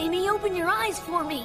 Amy, open your eyes for me.